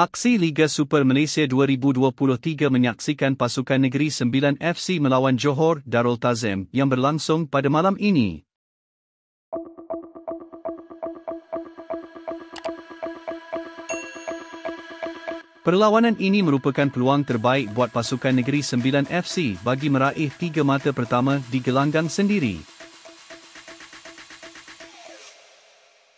Aksi Liga Super Malaysia 2023 menyaksikan pasukan negeri 9 FC melawan Johor Darul Tazim yang berlangsung pada malam ini. Perlawanan ini merupakan peluang terbaik buat pasukan negeri 9 FC bagi meraih tiga mata pertama di gelanggang sendiri.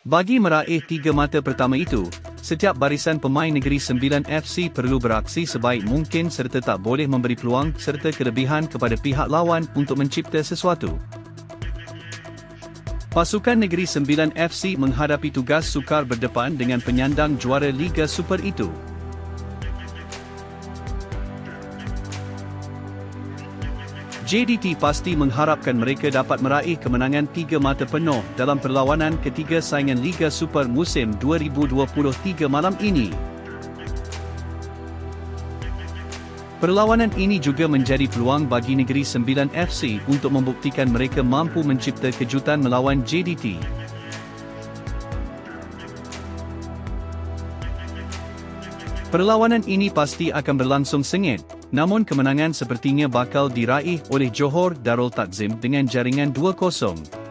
Bagi meraih tiga mata pertama itu, setiap barisan pemain negeri 9 FC perlu beraksi sebaik mungkin serta tak boleh memberi peluang serta kelebihan kepada pihak lawan untuk mencipta sesuatu. Pasukan Negeri 9 FC menghadapi tugas sukar berdepan dengan penyandang juara Liga Super itu. JDT pasti mengharapkan mereka dapat meraih kemenangan tiga mata penuh dalam perlawanan ketiga saingan Liga Super musim 2023 malam ini. Perlawanan ini juga menjadi peluang bagi Negeri 9 FC untuk membuktikan mereka mampu mencipta kejutan melawan JDT. Perlawanan ini pasti akan berlangsung sengit, namun kemenangan sepertinya bakal diraih oleh Johor Darul Takzim dengan jaringan 2-0.